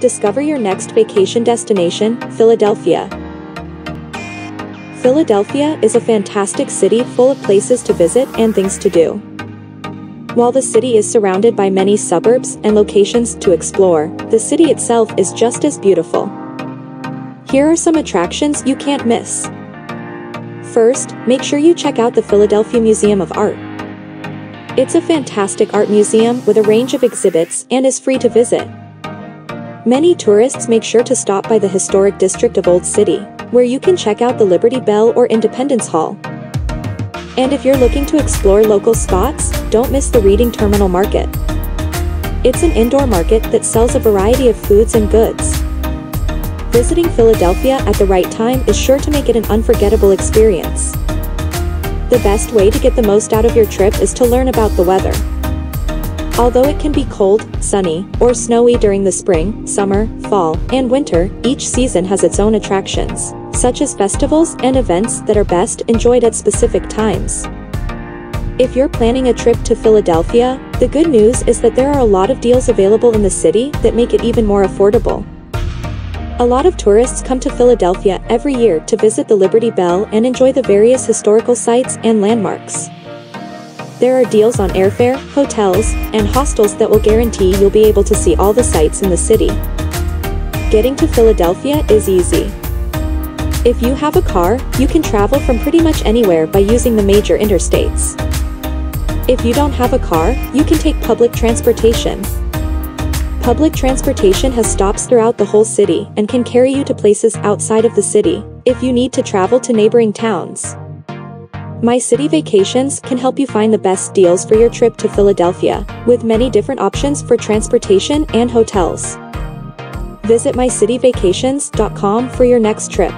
Discover your next vacation destination, Philadelphia. Philadelphia is a fantastic city full of places to visit and things to do. While the city is surrounded by many suburbs and locations to explore, the city itself is just as beautiful. Here are some attractions you can't miss. First, make sure you check out the Philadelphia Museum of Art. It's a fantastic art museum with a range of exhibits and is free to visit. Many tourists make sure to stop by the historic district of Old City, where you can check out the Liberty Bell or Independence Hall. And if you're looking to explore local spots, don't miss the Reading Terminal Market. It's an indoor market that sells a variety of foods and goods. Visiting Philadelphia at the right time is sure to make it an unforgettable experience. The best way to get the most out of your trip is to learn about the weather. Although it can be cold, sunny, or snowy during the spring, summer, fall, and winter, each season has its own attractions, such as festivals and events that are best enjoyed at specific times. If you're planning a trip to Philadelphia, the good news is that there are a lot of deals available in the city that make it even more affordable. A lot of tourists come to Philadelphia every year to visit the Liberty Bell and enjoy the various historical sites and landmarks. There are deals on airfare, hotels, and hostels that will guarantee you'll be able to see all the sights in the city. Getting to Philadelphia is easy. If you have a car, you can travel from pretty much anywhere by using the major interstates. If you don't have a car, you can take public transportation, Public transportation has stops throughout the whole city and can carry you to places outside of the city, if you need to travel to neighboring towns. MySittiVacations can help you find the best deals for your trip to Philadelphia, with many different options for transportation and hotels. Visit MySittiVacations.com for your next trip.